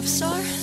of star.